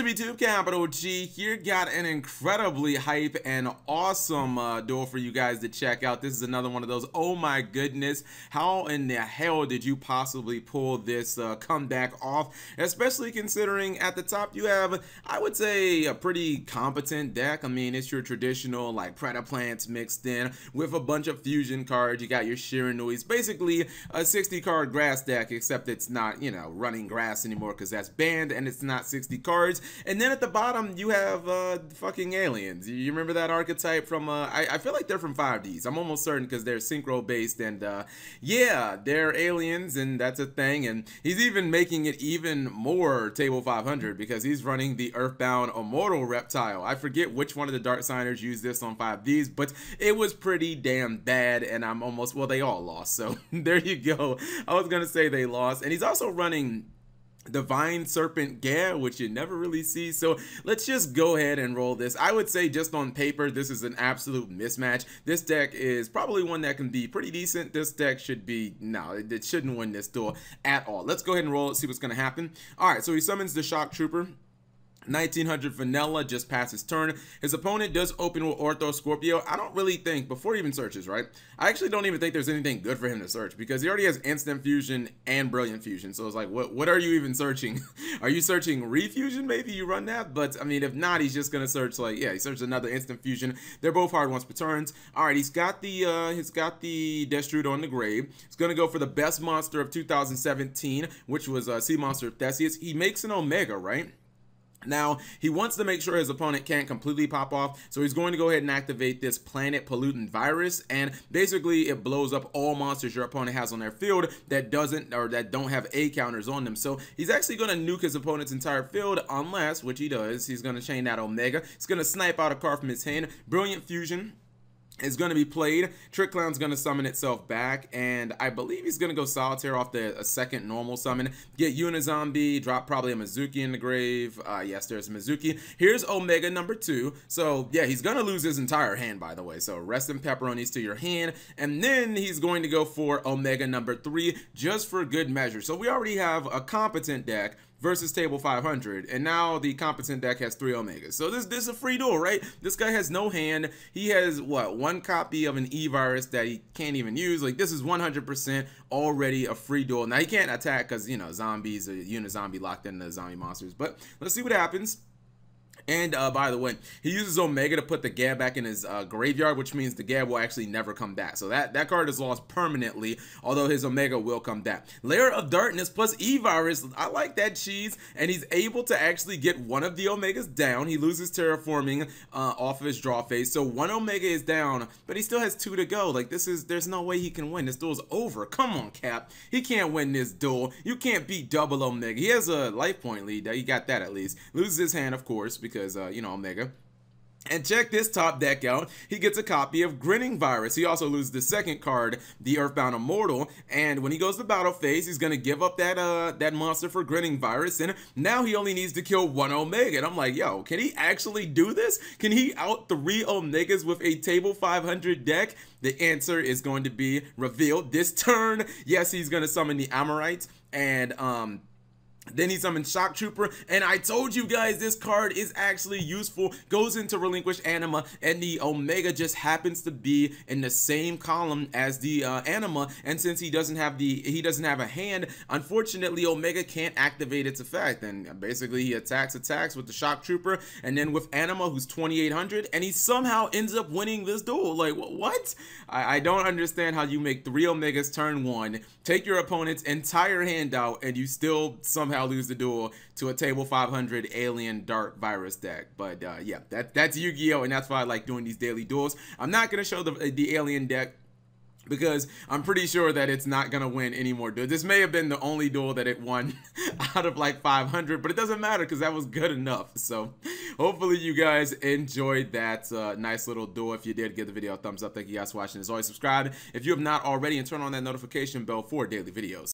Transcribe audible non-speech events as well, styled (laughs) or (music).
to be Tube Capital G here. Got an incredibly hype and awesome uh, duel for you guys to check out. This is another one of those. Oh my goodness, how in the hell did you possibly pull this uh, comeback off? Especially considering at the top you have, I would say, a pretty competent deck. I mean, it's your traditional like Plants mixed in with a bunch of fusion cards. You got your Shiranuis, basically a 60 card grass deck, except it's not you know running grass anymore because that's banned and it's not 60 cards. And then at the bottom, you have uh, fucking aliens. You remember that archetype from, uh, I, I feel like they're from 5Ds. I'm almost certain because they're synchro based. And uh, yeah, they're aliens and that's a thing. And he's even making it even more table 500 because he's running the Earthbound Immortal Reptile. I forget which one of the Dark Signers used this on 5Ds, but it was pretty damn bad. And I'm almost, well, they all lost. So (laughs) there you go. I was to say they lost. And he's also running Divine Serpent Geh, which you never really see. So let's just go ahead and roll this. I would say just on paper, this is an absolute mismatch. This deck is probably one that can be pretty decent. This deck should be, no, it, shouldn't win this duel at all. Let's go ahead and roll it, see what's going to happen. All right, so he summons the Shock Trooper. 1900 Vanilla just passes turn. His opponent does open with Ortho Scorpio. I don't really think, before he even searches, right? I actually don't even think there's anything good for him to search because he already has Instant Fusion and Brilliant Fusion. So it's like, what, what are you even searching? (laughs) are you searching Refusion? Maybe you run that? But, I mean, if not, he's just going to search, like, yeah, he searches another Instant Fusion. They're both hard once per turns. All right, he's got the, uh, he's got the Destrude on the grave. He's going to go for the best monster of 2017, which was uh, Sea Monster Theseus. He makes an Omega, right? Now, he wants to make sure his opponent can't completely pop off, so he's going to go ahead and activate this Planet Pollutant Virus, and basically it blows up all monsters your opponent has on their field that doesn't, or that don't have A counters on them. So he's actually going to nuke his opponent's entire field, unless, which he does, he's going to chain that Omega. He's going to snipe out a card from his hand. Brilliant Fusion is going to be played. Trick Clown's going to summon itself back, and I believe he's going to go Solitaire off the second normal summon. Get Unizombie, drop probably a Mezuki in the grave. Uh, yes, there's Mezuki. Here's Omega number two. So, yeah, he's going to lose his entire hand, by the way. So, rest in pepperonis to your hand. And then he's going to go for Omega number three, just for good measure. So, we already have a competent deck versus table 500 and now the competent deck has three omegas. So this this is a free duel right? This guy has no hand. He has what one copy of an e-virus that he can't even use? Like this is 100% already a free duel. Now he can't attack because you know zombies a Uni-Zombie locked in the zombie monsters. But let's see what happens and uh, by the way, he uses Omega to put the Gab back in his uh, graveyard, which means the Gab will actually never come back. So that, that card is lost permanently, although his Omega will come back. Lair of Darkness plus E-Virus. I like that cheese. And he's able to actually get one of the Omegas down. He loses Terraforming uh, off of his draw phase. So one Omega is down, but he still has two to go. Like this is, there's no way he can win. This duel's over. Come on, Cap. He can't win this duel. You can't beat double Omega. He has a life point lead. He got that at least. Loses his hand, of course, because, uh, you know, Omega. And check this top deck out. He gets a copy of Grinning Virus. He also loses the second card, the Earthbound Immortal. And when he goes to battle phase, he's to give up that uh that monster for Grinning Virus. And now he only needs to kill one Omega. And I'm like, yo, can he actually do this? Can he out three Omegas with a table 500 deck? The answer is going to be revealed this turn. Yes, he's to summon the Amorites. And um then he summons Shock Trooper, and I told you guys this card is actually useful, goes into Relinquish Anima, and the Omega just happens to be in the same column as the uh, Anima, and since he doesn't have the, he doesn't have a hand, unfortunately Omega can't activate its effect, and basically he attacks, attacks with the Shock Trooper, and then with Anima, who's 2800, and he somehow ends up winning this duel, like, what? I, I don't understand how you make three Omegas turn one, take your opponent's entire hand out, and you still somehow somehow lose the duel to a table 500 alien dark virus deck. But uh, yeah, that that's Yu-Gi-Oh! and that's why I like doing these daily duels. I'm not gonna show the the alien deck because I'm pretty sure that it's not going to win any more duels. This may have been the only duel that it won (laughs) out of like 500, but it doesn't matter because that was good enough. So hopefully you guys enjoyed that uh, nice little duel. If you did, give the video a thumbs up. Thank you guys for watching. As always, subscribe if you have not already and turn on that notification bell for daily videos.